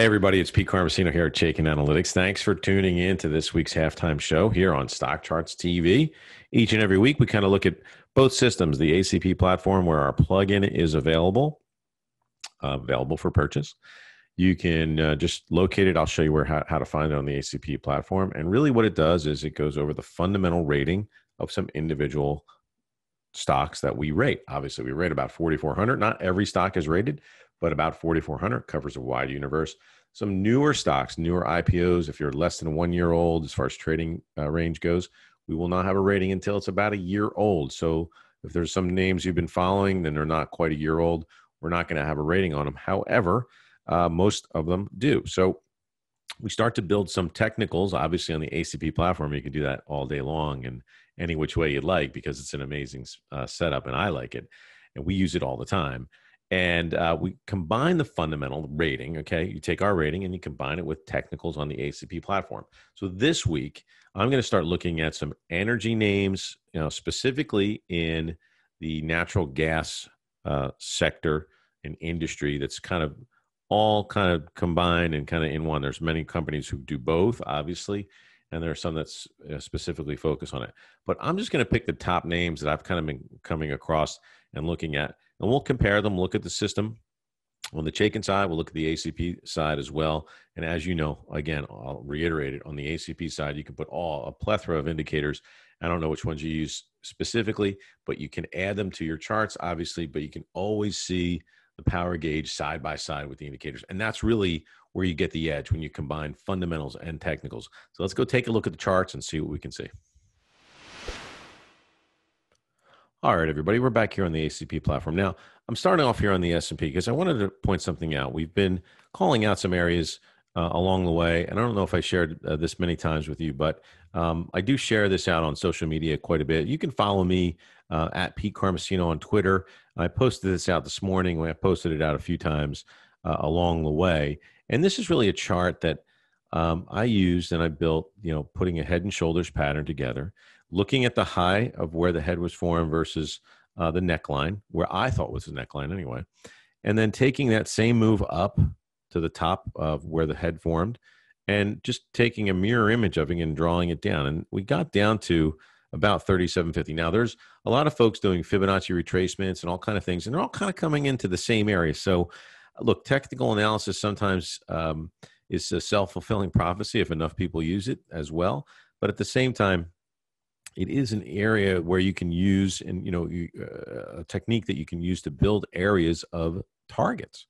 Hey, everybody, it's Pete Carmasino here at Chaikin Analytics. Thanks for tuning in to this week's halftime show here on Stock Charts TV. Each and every week, we kind of look at both systems the ACP platform, where our plugin is available, uh, available for purchase. You can uh, just locate it. I'll show you where how, how to find it on the ACP platform. And really, what it does is it goes over the fundamental rating of some individual stocks that we rate. Obviously, we rate about 4,400. Not every stock is rated, but about 4,400 covers a wide universe. Some newer stocks, newer IPOs, if you're less than one year old as far as trading uh, range goes, we will not have a rating until it's about a year old. So if there's some names you've been following, then they're not quite a year old. We're not going to have a rating on them. However, uh, most of them do. So we start to build some technicals. Obviously, on the ACP platform, you can do that all day long and any which way you'd like because it's an amazing uh, setup, and I like it, and we use it all the time and uh, we combine the fundamental rating okay? You take our rating and you combine it with technicals on the acp platform. So this week i'm going to start looking at some energy names you know specifically in the natural gas uh, sector and industry that's kind of all kind of combined and kind of in one. There's many companies who do both obviously and there are some that's uh, specifically focused on it. But i'm just going to pick the top names that i've kind of been coming across and looking at and we'll compare them, look at the system. On the Chaikin side, we'll look at the ACP side as well. And as you know, again, I'll reiterate it on the ACP side, you can put all a plethora of indicators. I don't know which ones you use specifically, but you can add them to your charts, obviously, but you can always see the power gauge side by side with the indicators. And that's really where you get the edge when you combine fundamentals and technicals. So let's go take a look at the charts and see what we can see. All right, everybody, we're back here on the ACP platform. Now, I'm starting off here on the S&P because I wanted to point something out. We've been calling out some areas uh, along the way, and I don't know if I shared uh, this many times with you, but um, I do share this out on social media quite a bit. You can follow me uh, at Pete Carmasino on Twitter. I posted this out this morning. I posted it out a few times uh, along the way, and this is really a chart that um, I used and I built, you know, putting a head and shoulders pattern together looking at the high of where the head was formed versus uh, the neckline, where I thought was the neckline anyway, and then taking that same move up to the top of where the head formed and just taking a mirror image of it and drawing it down. And we got down to about 3750. Now there's a lot of folks doing Fibonacci retracements and all kind of things, and they're all kind of coming into the same area. So look, technical analysis sometimes um, is a self-fulfilling prophecy if enough people use it as well. But at the same time, it is an area where you can use and you know you, uh, a technique that you can use to build areas of targets.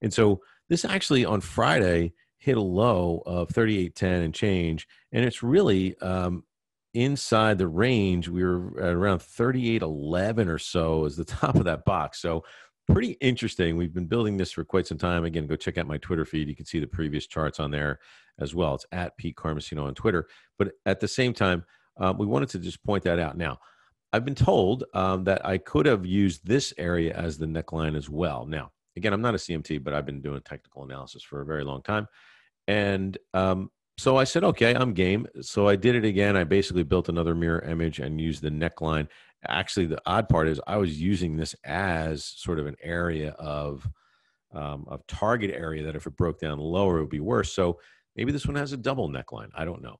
And so this actually on friday hit a low of 3810 and change and it's really um, inside the range. We were at around 3811 or so as the top of that box. So pretty interesting. We've been building this for quite some time. Again go check out my twitter feed. You can see the previous charts on there as well. It's at pete carmasino on twitter. But at the same time uh, we wanted to just point that out. Now, I've been told um, that I could have used this area as the neckline as well. Now, again, I'm not a CMT, but I've been doing technical analysis for a very long time. And um, so I said, okay, I'm game. So I did it again. I basically built another mirror image and used the neckline. Actually, the odd part is I was using this as sort of an area of um, of target area that if it broke down lower, it would be worse. So maybe this one has a double neckline. I don't know.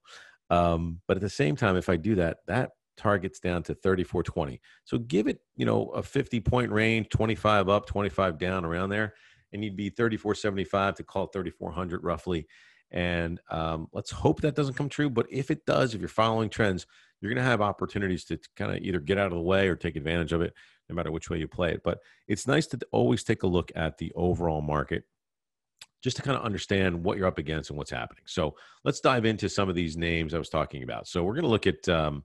Um, but at the same time, if I do that, that targets down to 3420. So give it, you know, a 50 point range, 25 up, 25 down around there, and you'd be 3475 to call 3400 roughly. And um, let's hope that doesn't come true. But if it does, if you're following trends, you're going to have opportunities to kind of either get out of the way or take advantage of it, no matter which way you play it. But it's nice to always take a look at the overall market just to kind of understand what you're up against and what's happening. So let's dive into some of these names I was talking about. So we're going to look at um,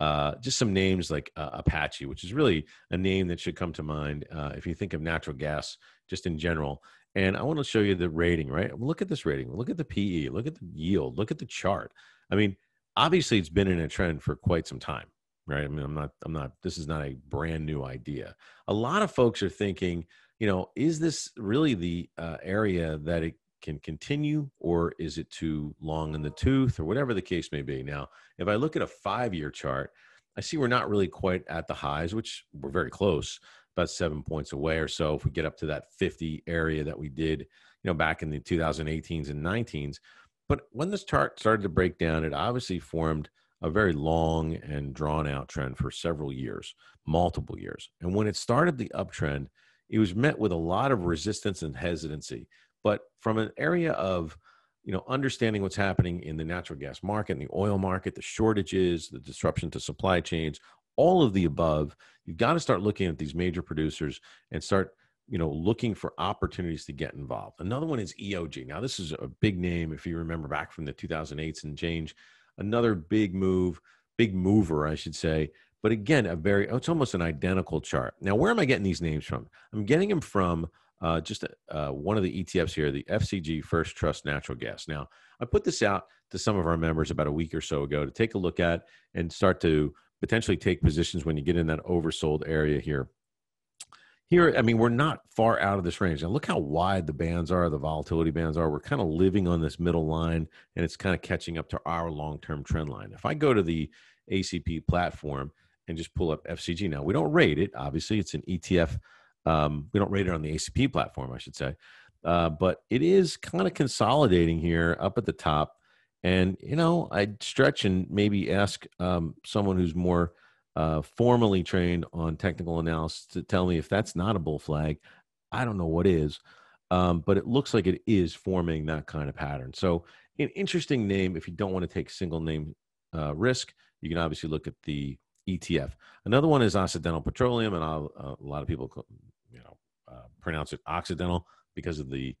uh, just some names like uh, Apache, which is really a name that should come to mind uh, if you think of natural gas just in general. And I want to show you the rating, right? Look at this rating. Look at the PE. Look at the yield. Look at the chart. I mean, obviously, it's been in a trend for quite some time, right? I mean, I'm not, I'm not, this is not a brand new idea. A lot of folks are thinking, you know, is this really the uh, area that it can continue, or is it too long in the tooth, or whatever the case may be? Now, if I look at a five year chart, I see we're not really quite at the highs, which we're very close. about seven points away or so if we get up to that 50 area that we did, you know, back in the 2018s and 19s. But when this chart started to break down, it obviously formed a very long and drawn out trend for several years, multiple years. And when it started the uptrend, it was met with a lot of resistance and hesitancy. But from an area of you know understanding what's happening in the natural gas market and the oil market the shortages the disruption to supply chains all of the above you've got to start looking at these major producers and start you know looking for opportunities to get involved another one is eog now this is a big name if you remember back from the 2008s and change another big move big mover i should say but again a very it's almost an identical chart now where am i getting these names from i'm getting them from uh, just uh, one of the ETFs here, the FCG First Trust Natural Gas. Now, I put this out to some of our members about a week or so ago to take a look at and start to potentially take positions when you get in that oversold area here. Here, I mean, we're not far out of this range. Now, look how wide the bands are, the volatility bands are. We're kind of living on this middle line, and it's kind of catching up to our long term trend line. If I go to the ACP platform and just pull up FCG, now we don't rate it, obviously, it's an ETF um, we don't rate it on the ACP platform, I should say. Uh, but it is kind of consolidating here up at the top. And, you know, I'd stretch and maybe ask um, someone who's more uh, formally trained on technical analysis to tell me if that's not a bull flag. I don't know what is, um, but it looks like it is forming that kind of pattern. So, an interesting name if you don't want to take single name uh, risk. You can obviously look at the ETF. Another one is Occidental Petroleum, and I'll, uh, a lot of people you know uh, pronounce it Occidental because of the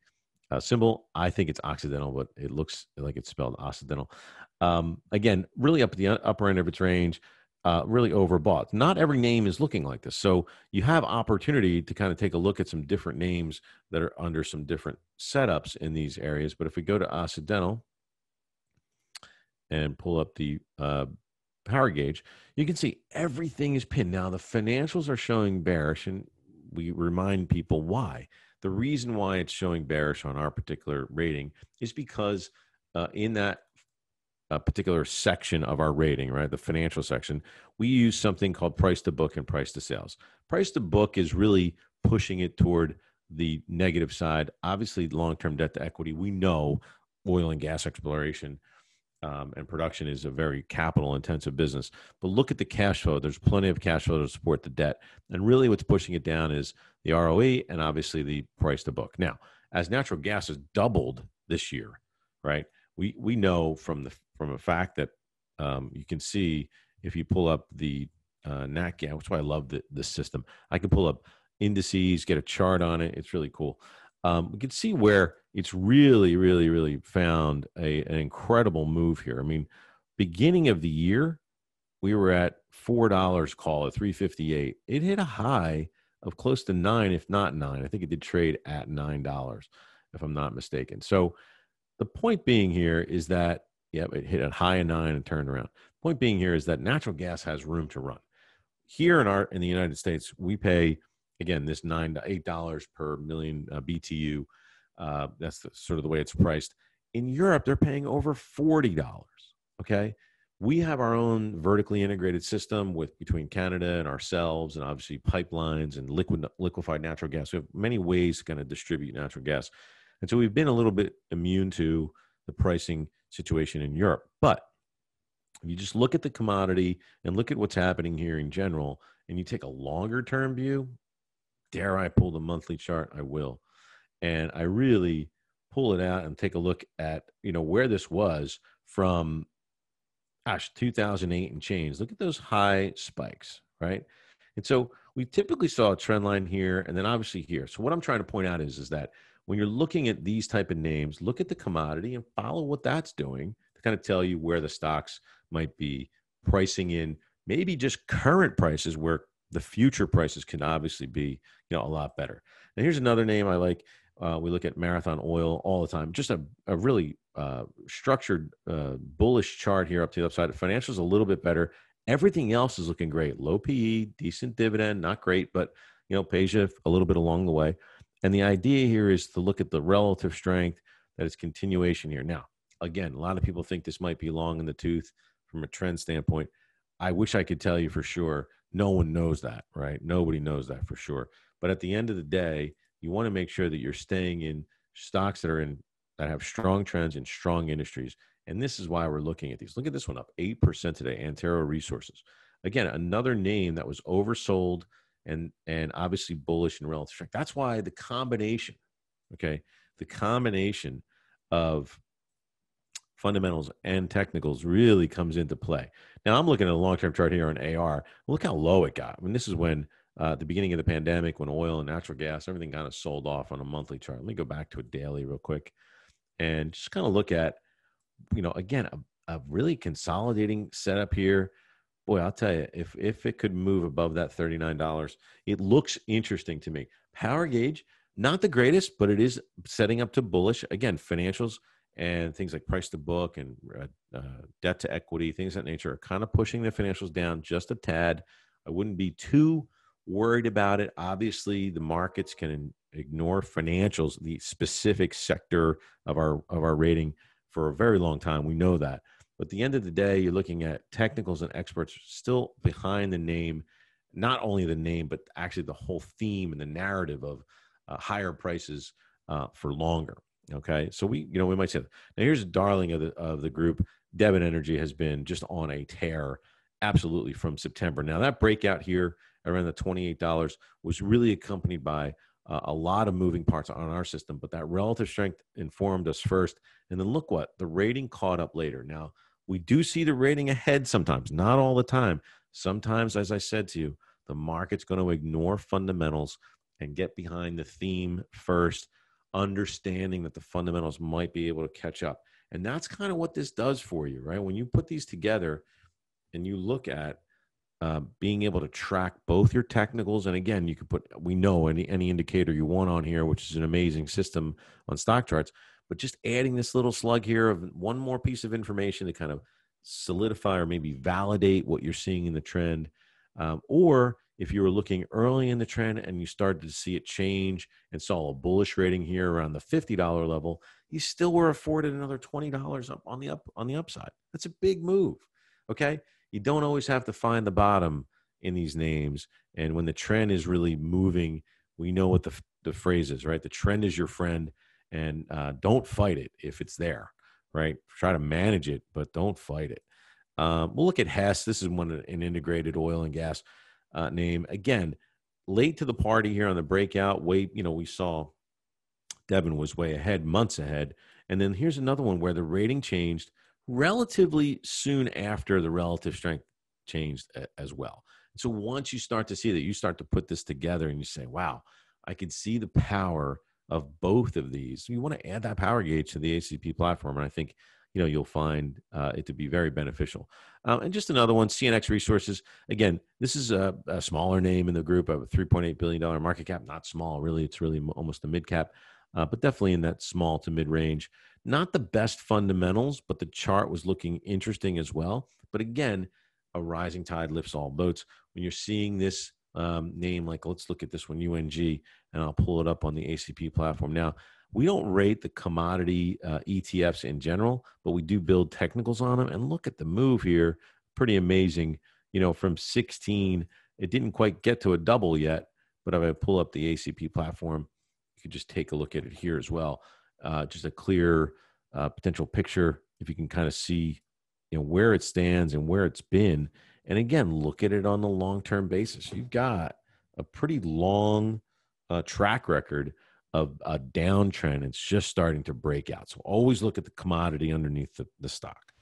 uh, symbol. I think it's Occidental, but it looks like it's spelled Occidental. Um, again, really up at the upper end of its range. Uh, really overbought. Not every name is looking like this. So you have opportunity to kind of take a look at some different names that are under some different setups in these areas. But if we go to Occidental and pull up the uh, power gauge, you can see everything is pinned. Now the financials are showing bearish, and we remind people why. The reason why it's showing bearish on our particular rating is because uh, in that uh, particular section of our rating, right, the financial section, we use something called price to book and price to sales. Price to book is really pushing it toward the negative side. Obviously, long term debt to equity, we know oil and gas exploration um, and production is a very capital intensive business. But look at the cash flow. There's plenty of cash flow to support the debt. And really, what's pushing it down is the ROE and obviously the price to book. Now, as natural gas has doubled this year, right? We we know from the from a fact that um, you can see if you pull up the uh, NAT gas, which is why I love the, this system. I can pull up indices, get a chart on it. It's really cool um, we can see where it's really, really, really found a, an incredible move here. I mean, beginning of the year, we were at four dollars call at 358. It hit a high of close to nine, if not nine. I think it did trade at nine dollars, if I'm not mistaken. So the point being here is that yeah, it hit a high of nine and turned around. Point being here is that natural gas has room to run. Here in our in the United States, we pay again this nine to eight dollars per million uh, BTU. Uh, that's the, sort of the way it's priced. In Europe, they're paying over forty dollars. Okay, we have our own vertically integrated system with between Canada and ourselves, and obviously pipelines and liquid liquefied natural gas. We have many ways to kind of distribute natural gas, and so we've been a little bit immune to the pricing situation in Europe. But if you just look at the commodity and look at what's happening here in general, and you take a longer term view, dare I pull the monthly chart? I will. And I really pull it out and take a look at, you know, where this was from gosh, 2008 and change. Look at those high spikes, right? And so we typically saw a trend line here and then obviously here. So what I'm trying to point out is, is that when you're looking at these type of names, look at the commodity and follow what that's doing to kind of tell you where the stocks might be pricing in maybe just current prices where the future prices can obviously be you know a lot better. And here's another name I like. Uh, we look at Marathon Oil all the time. Just a, a really uh, structured uh, bullish chart here up to the upside. The financials a little bit better. Everything else is looking great. Low PE, decent dividend, not great, but you know pays you a little bit along the way. And the idea here is to look at the relative strength that is continuation here. Now, again, a lot of people think this might be long in the tooth from a trend standpoint. I wish I could tell you for sure no one knows that, right? Nobody knows that for sure. But at the end of the day, you want to make sure that you're staying in stocks that are in that have strong trends in strong industries. And this is why we're looking at these. Look at this one up 8% today, Antero Resources. Again, another name that was oversold and and obviously bullish and relative strength. That's why the combination, okay, the combination of fundamentals and technicals really comes into play. Now I'm looking at a long-term chart here on AR. Look how low it got. I mean, this is when uh, the beginning of the pandemic, when oil and natural gas, everything kind of sold off on a monthly chart. Let me go back to a daily real quick, and just kind of look at, you know, again a, a really consolidating setup here. Boy, I'll tell you, if if it could move above that thirty nine dollars, it looks interesting to me. Power gauge, not the greatest, but it is setting up to bullish. Again, financials and things like price to book and uh, uh, debt to equity, things that nature, are kind of pushing the financials down just a tad. I wouldn't be too worried about it. Obviously, the markets can ignore financials, the specific sector of our of our rating, for a very long time. We know that. But at the end of the day, you're looking at technicals and experts still behind the name, not only the name, but actually the whole theme and the narrative of uh, higher prices uh, for longer. Okay, so we, you know, we might say, now here's a darling of the of the group. Devon Energy has been just on a tear, absolutely from September. Now that breakout here around the twenty eight dollars was really accompanied by uh, a lot of moving parts on our system, but that relative strength informed us first, and then look what the rating caught up later. Now we do see the rating ahead sometimes, not all the time. Sometimes, as I said to you, the market's going to ignore fundamentals and get behind the theme first understanding that the fundamentals might be able to catch up. And that's kind of what this does for you, right? When you put these together and you look at uh, being able to track both your technicals, and again, you can put we know any any indicator you want on here, which is an amazing system on stock charts. But just adding this little slug here of one more piece of information to kind of solidify or maybe validate what you're seeing in the trend, um, or if you were looking early in the trend and you started to see it change and saw a bullish rating here around the $50 level, you still were afforded another $20 up on the up on the upside. That's a big move. Okay? You don't always have to find the bottom in these names and when the trend is really moving, we know what the the phrase is, right? The trend is your friend and uh, don't fight it if it's there, right? Try to manage it, but don't fight it. Um, we'll look at Hess. This is one an integrated oil and gas uh, name. Again, late to the party here on the breakout. Way, you know, we saw Devon was way ahead, months ahead. And then here's another one where the rating changed relatively soon after the relative strength changed as well. So once you start to see that, you start to put this together and you say, wow, I can see the power of both of these. You want to add that power gauge to the ACP platform. And I think you know you'll find uh, it to be very beneficial. Um, and just another one, CNX Resources. Again, this is a, a smaller name in the group of a 3.8 billion dollar market cap. Not small, really. It's really almost a mid cap, uh, but definitely in that small to mid range. Not the best fundamentals, but the chart was looking interesting as well. But again, a rising tide lifts all boats. When you're seeing this um, name, like let's look at this one, UNG, and I'll pull it up on the ACP platform now we don't rate the commodity uh, ETFs in general, but we do build technicals on them. And look at the move here, pretty amazing. You know, from 16, it didn't quite get to a double yet, but if I pull up the ACP platform, you could just take a look at it here as well. Uh, just a clear uh, potential picture if you can kind of see, you know, where it stands and where it's been. And again, look at it on the long-term basis. You've got a pretty long uh, track record of a downtrend. It's just starting to break out. So always look at the commodity underneath the, the stock.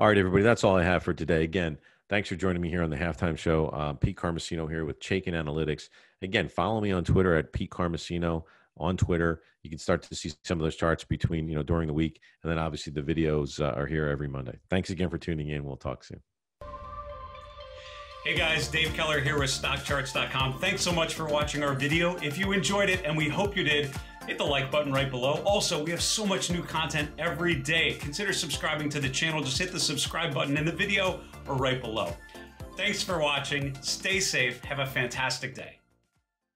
All right, everybody, that's all I have for today. Again, thanks for joining me here on the halftime show. Uh, Pete Carmasino here with Chaikin Analytics. Again, follow me on Twitter at Pete Carmasino on Twitter. You can start to see some of those charts between, you know, during the week. And then obviously the videos uh, are here every Monday. Thanks again for tuning in. We'll talk soon. Hey guys, Dave Keller here with StockCharts.com. Thanks so much for watching our video. If you enjoyed it, and we hope you did, hit the like button right below. Also, we have so much new content every day. Consider subscribing to the channel. Just hit the subscribe button in the video or right below. Thanks for watching. Stay safe. Have a fantastic day.